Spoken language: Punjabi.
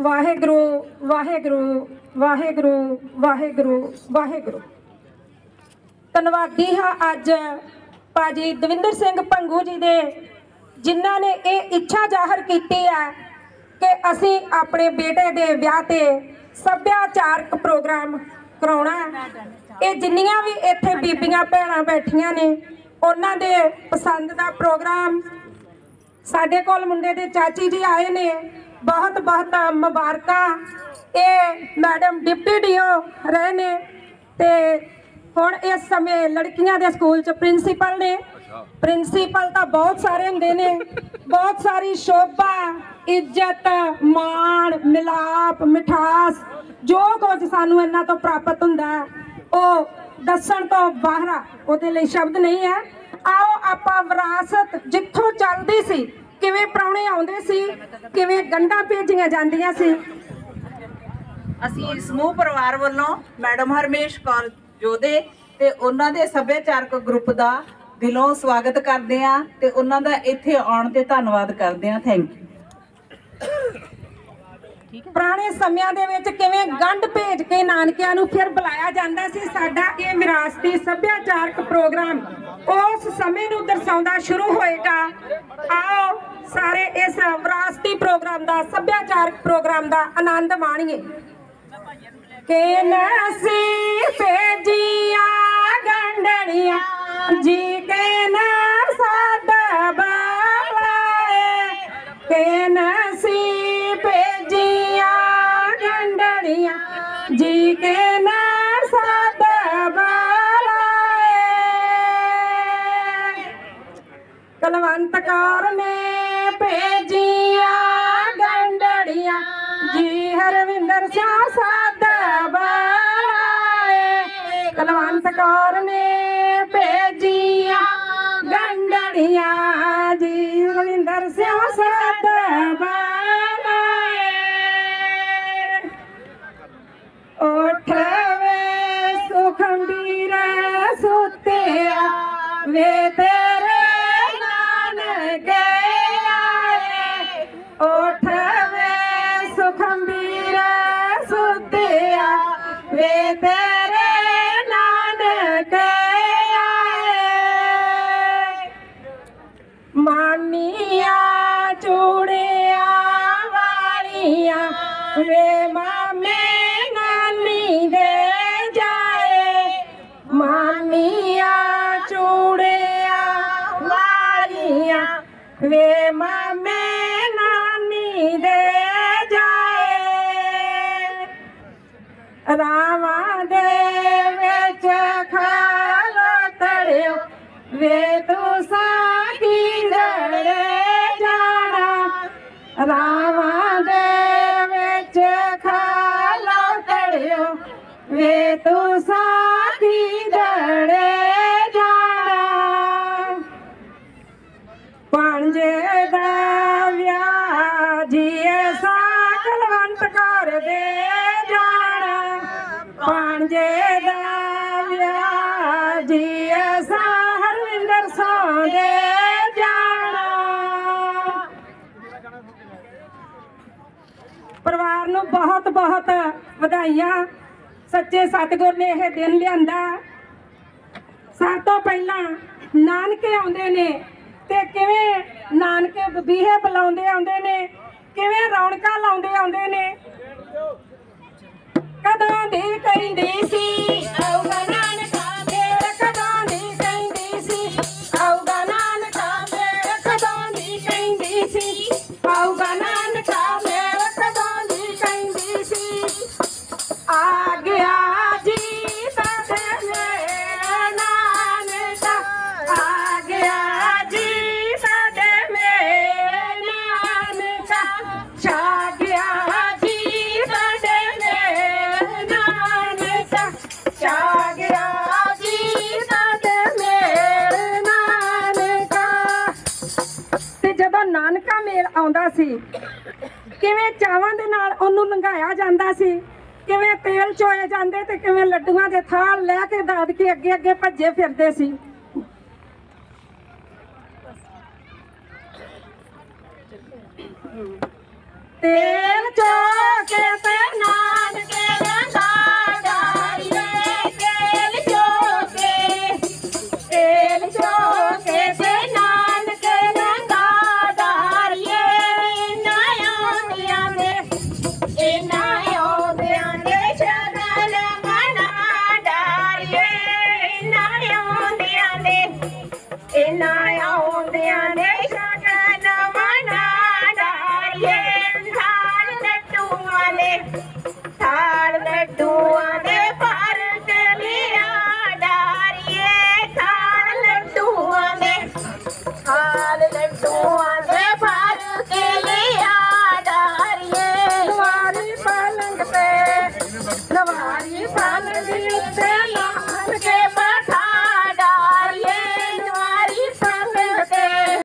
ਵਾਹਿਗੁਰੂ ਵਾਹਿਗੁਰੂ ਵਾਹਿਗੁਰੂ ਵਾਹਿਗੁਰੂ ਵਾਹਿਗੁਰੂ। ਧੰਨਵਾਦੀ ਹਾਂ ਅੱਜ ਭਾਜੀ ਦਵਿੰਦਰ ਸਿੰਘ ਭੰਗੂ ਜੀ ਦੇ, ਜਿਨ੍ਹਾਂ ਨੇ ਇਹ ਇੱਛਾ ਜ਼ਾਹਰ ਕੀਤੀ ਹੈ ਕਿ ਅਸੀਂ ਆਪਣੇ ਬੇਟੇ ਦੇ ਵਿਆਹ ਤੇ ਸੱਭਿਆਚਾਰਕ ਪ੍ਰੋਗਰਾਮ ਕਰਾਉਣਾ ਇਹ ਜਿੰਨੀਆਂ ਵੀ ਇੱਥੇ ਬੀਬੀਆਂ ਭੈਣਾਂ ਬੈਠੀਆਂ ਨੇ, ਉਹਨਾਂ ਦੇ ਪਸੰਦ ਦਾ ਪ੍ਰੋਗਰਾਮ ਸਾਡੇ ਕੋਲ ਮੁੰਡੇ ਦੇ ਚਾਚੀ ਜੀ ਆਏ ਨੇ ਬਹੁਤ ਬਹੁਤ ਮੁਬਾਰਕਾਂ। ਇਹ ਮੈਡਮ ਡਿਪਟੀ ਡੀਓ ਰਹੇ ਨੇ ਤੇ ਹੁਣ ਇਸ ਸਮੇਂ ਲੜਕੀਆਂ ਦੇ ਸਕੂਲ ਚ ਪ੍ਰਿੰਸੀਪਲ ਨੇ। ਪ੍ਰਿੰਸੀਪਲ ਤਾਂ ਬਹੁਤ ਸਾਰੇ ਹੁੰਦੇ ਨੇ। ਬਹੁਤ ਸਾਰੀ ਸ਼ੋਭਾ, ਇੱਜ਼ਤ, ਮਾਣ, ਮਿਲਾਪ, ਮਿਠਾਸ, ਜੋ ਕੁਝ ਸਾਨੂੰ ਇਹਨਾਂ ਤੋਂ ਪ੍ਰਾਪਤ ਹੁੰਦਾ ਉਹ ਦੱਸਣ ਤੋਂ ਬਾਹਰ ਉਹਦੇ ਲਈ ਸ਼ਬਦ ਨਹੀਂ ਹੈ। ਆਓ ਆਪਾਂ ਵਿਰਾਸਤ ਜਿੱਥੋਂ ਚੱਲਦੀ ਸੀ ਕਿਵੇਂ ਪ੍ਰਾਹੁਣੇ ਆਉਂਦੇ ਸੀ? ਕਿਵੇਂ ਗੰਢਾਂ ਭੇਜੀਆਂ ਜਾਂਦੀਆਂ ਸੀ? ਅਸੀਂ ਸਮੂਹ ਪਰਿਵਾਰ ਵੱਲੋਂ ਮੈਡਮ ਹਰਮੇਸ਼ ਕੌਰ ਜੋਦੇ ਤੇ ਉਹਨਾਂ ਦੇ ਸੱਭਿਆਚਾਰਕ ਗਰੁੱਪ ਦਾ ਦਿਲੋਂ ਸਵਾਗਤ ਕਰਦੇ ਆ ਤੇ ਉਹਨਾਂ ਦਾ ਇੱਥੇ ਆਉਣ ਤੇ ਧੰਨਵਾਦ ਕਰਦੇ ਆ ਥੈਂਕ ਯੂ ਪੁਰਾਣੇ ਸਮਿਆਂ ਦੇ ਵਿੱਚ ਕਿਵੇਂ ਗੰਢ ਭੇਜ ਕੇ ਨਾਨਕਿਆਂ ਨੂੰ ਫਿਰ ਬੁਲਾਇਆ ਜਾਂਦਾ ਸੀ? ਸਾਡਾ ਇਹ ਵਿਰਾਸਤੀ ਸੱਭਿਆਚਾਰਕ ਪ੍ਰੋਗਰਾਮ ਉਸ ਸਮੇਂ ਨੂੰ ਦਰਸਾਉਂਦਾ ਸ਼ੁਰੂ ਹੋਏਗਾ। ਆਓ ਸਾਰੇ ਇਸ ਵਿਰਾਸਤੀ ਪ੍ਰੋਗਰਾਮ ਦਾ, ਸੱਭਿਆਚਾਰਕ ਪ੍ਰੋਗਰਾਮ ਦਾ ਆਨੰਦ ਮਾਣੀਏ। ਕਿ ਨਸੀਬ ਜੀਆ ਗੰਡੜੀਆਂ ਜੀ ਕੇ ਨਾ ਸਾਡਾ ਬਾਲਾਏ? ਕਿ ਨਸੀਬ ਜੀਆ ਗੰਡੜੀਆਂ ਜੀ ਕੇ ਬਲਵੰਤ ਕੌਰ ਨੇ ਭੇਜੀਆਂ ਗੰਡੜੀਆਂ। ਜੀ ਹਰਵਿੰਦਰ ਸਿਆ ਸਾਦਾ ਬਾਏ ਕਲਵੰਤ ਕੌਰ ਨੇ ਭੇਜੀਆਂ ਗੰਡੜੀਆਂ। ਜੀ ਹਰਵਿੰਦਰ ਸਿਆ ਸਾਦਾ ਬਾਏ ਉਠਵੇ ਸੁਖੰਬੀਰ ਸੁਤਿਆ। ਵੇ ਤੇਰੇ ਵੇ ਮਾਮੇ ਨਾਨੀ ਦੇ ਜਾਏ। ਮਾਮੀਆਂ ਚੂੜੀਆਂ ਵਾਲੀਆਂ। ਵੇ ਮਾਮੇ ਨਾਨੀ ਦੇ ਜਾਏ। ਰਾਵਾਂ ਦੇ ਵਿੱਚ ਖਾਲ ਤੜਿਓ। ਵੇ ਤੂੰ ਵੇ ਤੂੰ ਸਾਕੀ ਲੜੇ ਜਾਣਾ। ਪੰਜੇ ਦਾ ਵਿਆਹ ਜੀਏ ਸਾਕਲਵੰਤ ਕਰ ਦੇ ਜਾਣਾ। ਪੰਜੇ ਦਾ ਵਿਆਹ ਜੀਏ ਸਾ ਹਰਵਿੰਦਰ ਸੌ ਦੇ ਜਾਣਾ। ਪਰਿਵਾਰ ਨੂੰ ਬਹੁਤ ਬਹੁਤ ਵਧਾਈਆਂ। ਸੱਚੇ ਸਤਿਗੁਰ ਨੇ ਇਹ ਦਿਨ ਲਿਆਂਦਾ। ਸਭ ਤੋਂ ਪਹਿਲਾਂ ਨਾਨਕੇ ਆਉਂਦੇ ਨੇ ਤੇ ਕਿਵੇਂ ਨਾਨਕੇ ਬਬੀਹੇ ਬੁਲਾਉਂਦੇ ਆਉਂਦੇ ਨੇ, ਕਿਵੇਂ ਰੌਣਕਾਂ ਲਾਉਂਦੇ ਆਉਂਦੇ ਨੇ। ਕਦੋਂ ਆਉਂਦਾ ਸੀ। ਕਿਵੇਂ ਚਾਵਾਂ ਦੇ ਨਾਲ ਉਹਨੂੰ ਲੰਘਾਇਆ ਜਾਂਦਾ ਸੀ। ਕਿਵੇਂ ਤੇਲ ਚੋਏ ਜਾਂਦੇ ਤੇ ਕਿਵੇਂ ਲੱਡੂਆਂ ਦੇ ਥਾਲ ਲੈ ਕੇ ਦਾਦਕੇ ਅੱਗੇ ਅੱਗੇ ਭੱਜੇ ਫਿਰਦੇ ਸੀ। ਤੇ ਪਹਿਲਾਂ ਆਉਂਦਿਆਂ ਨੇ ਸ਼ਗਨ ਮਨਾਇਆ ਏ ਸਾਲ ਲੱਡੂਆਂ ਨੇ, ਸਾਲ ਲੱਡੂਆਂ ਨੇ ਭਰ ਕੇ ਲਿਆ ਡਾਰੀਏ। ਸਾਲ ਲੱਡੂਆਂ ਨੇ, ਸਾਲ ਲੱਡੂਆਂ ਨੇ ਭਰ ਕੇ ਲਿਆ ਡਾਰੀਏ। ਨਵਾਰੀ ਪਲੰਗ ਤੇ ਨਵਾਰੀ